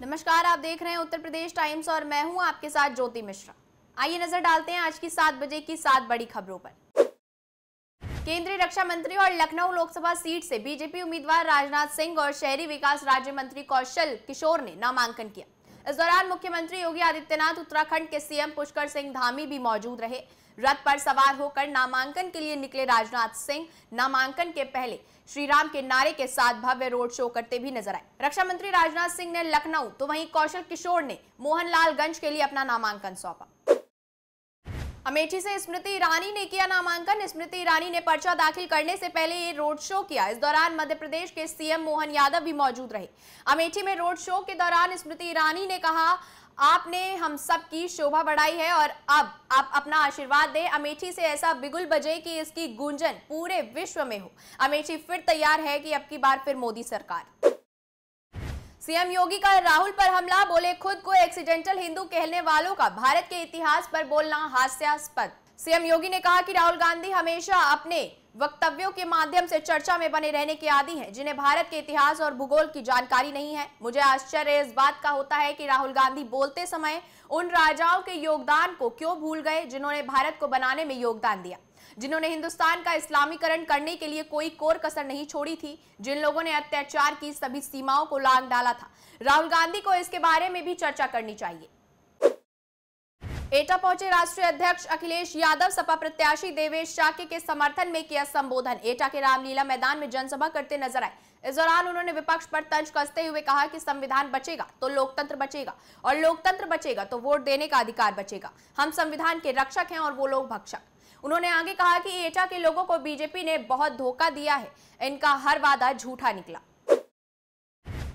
नमस्कार, आप देख रहे हैं उत्तर प्रदेश टाइम्स और मैं हूँ आपके साथ ज्योति मिश्रा। आइए नज़र डालते हैं आज की सात बजे की सात बड़ी खबरों पर। केंद्रीय रक्षा मंत्री और लखनऊ लोकसभा सीट से बीजेपी उम्मीदवार राजनाथ सिंह और शहरी विकास राज्य मंत्री कौशल किशोर ने नामांकन किया। इस दौरान मुख्यमंत्री योगी आदित्यनाथ, उत्तराखंड के सीएम पुष्कर सिंह धामी भी मौजूद रहे। रथ पर सवार होकर नामांकन के लिए निकले राजनाथ सिंह। नामांकन के पहले श्रीराम के नारे के साथ भव्य रोड शो करते भी नज़र आए। रक्षा मंत्री राजनाथ सिंह ने लखनऊ तो वहीं कौशल किशोर ने मोहनलालगंज के लिए अपना नामांकन सौंपा। अमेठी से स्मृति ईरानी ने किया नामांकन। स्मृति ईरानी ने पर्चा दाखिल करने से पहले ये रोड शो किया। इस दौरान मध्य प्रदेश के सीएम मोहन यादव भी मौजूद रहे। अमेठी में रोड शो के दौरान स्मृति ईरानी ने कहा, आपने हम सब की शोभा बढ़ाई है और अब आप अपना आशीर्वाद दें। अमेठी से ऐसा बिगुल बजे कि इसकी गूंजन पूरे विश्व में हो। अमेठी फिर तैयार है कि अब की बार फिर मोदी सरकार। सीएम योगी का राहुल पर हमला, बोले, खुद को एक्सीडेंटल हिंदू कहने वालों का भारत के इतिहास पर बोलना हास्यास्पद। सीएम योगी ने कहा कि राहुल गांधी हमेशा अपने वक्तव्यों के माध्यम से चर्चा में बने रहने के आदि हैं, जिन्हें भारत के इतिहास और भूगोल की जानकारी नहीं है। मुझे आश्चर्य इस बात का होता है कि राहुल गांधी बोलते समय उन राजाओं के योगदान को क्यों भूल गए, जिन्होंने भारत को बनाने में योगदान दिया। जिन्होंने हिंदुस्तान का इस्लामीकरण करने के लिए कोई कोर कसर नहीं छोड़ी थी, जिन लोगों ने अत्याचार की सभी सीमाओं को लांग डाला था। राहुल गांधी को इसके बारे में भी चर्चा करनी चाहिए। एटा पहुँचे राष्ट्रीय अध्यक्ष अखिलेश यादव, सपा प्रत्याशी देवेश शाक्य के समर्थन में किया संबोधन। एटा के रामलीला मैदान में जनसभा करते नज़र आए। इस दौरान उन्होंने विपक्ष पर तंज कसते हुए कहा कि संविधान बचेगा तो लोकतंत्र बचेगा, और लोकतंत्र बचेगा तो वोट देने का अधिकार बचेगा। हम संविधान के रक्षक हैं और वो लोग भक्षक। उन्होंने आगे कहा कि एटा के लोगों को बीजेपी ने बहुत धोखा दिया है। इनका हर वादा झूठा निकला।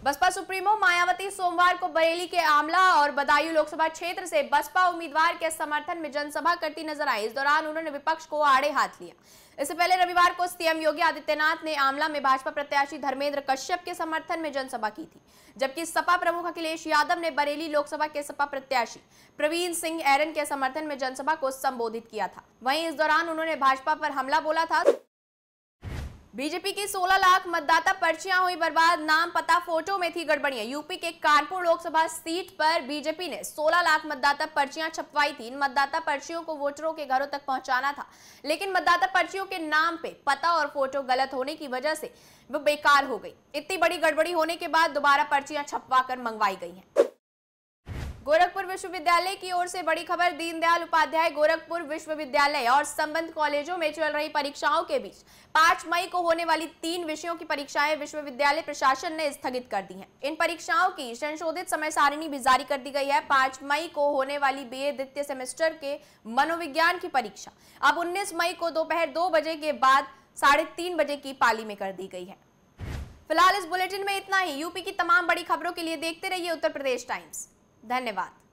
बसपा सुप्रीमो मायावती सोमवार को बरेली के आमला और बदायूं लोकसभा क्षेत्र से बसपा उम्मीदवार के समर्थन में जनसभा करती नज़र आई। इस दौरान उन्होंने विपक्ष को आड़े हाथ लिया। इससे पहले रविवार को सीएम योगी आदित्यनाथ ने आमला में भाजपा प्रत्याशी धर्मेंद्र कश्यप के समर्थन में जनसभा की थी, जबकि सपा प्रमुख अखिलेश यादव ने बरेली लोकसभा के सपा प्रत्याशी प्रवीण सिंह एरन के समर्थन में जनसभा को संबोधित किया था। वहीं इस दौरान उन्होंने भाजपा पर हमला बोला था। बीजेपी की 16 लाख मतदाता पर्चियाँ हुई बर्बाद, नाम पता फ़ोटो में थी गड़बड़ियाँ। यूपी के कानपुर लोकसभा सीट पर बीजेपी ने 16 लाख मतदाता पर्चियाँ छपवाई थी। इन मतदाता पर्चियों को वोटरों के घरों तक पहुंचाना था। लेकिन मतदाता पर्चियों के नाम पे पता और फ़ोटो गलत होने की वजह से वो बेकार हो गई। इतनी बड़ी गड़बड़ी होने के बाद दोबारा पर्चियाँ छपवा कर मंगवाई गई हैं। गोरखपुर विश्वविद्यालय की ओर से बड़ी खबर, दीनदयाल उपाध्याय गोरखपुर विश्वविद्यालय और संबंध कॉलेजों में चल रही परीक्षाओं के बीच। 5 मई को होने वाली तीन विषयों की परीक्षाएँ विश्वविद्यालय प्रशासन ने स्थगित कर दी हैं। इन परीक्षाओं की संशोधित समय सारिणी भी जारी कर दी गई है। पाँच मई को होने वाली बीए द्वितीय सेमेस्टर के मनोविज्ञान की परीक्षा। अब उन्नीस मई को दोपहर दो बजे के बाद साढ़े बजे की पाली में कर दी गई है। फ़िलहाल इस बुलेटिन में इतना ही। यूपी की तमाम बड़ी खबरों के लिए देखते रहिए उत्तर प्रदेश टाइम्स। धन्यवाद।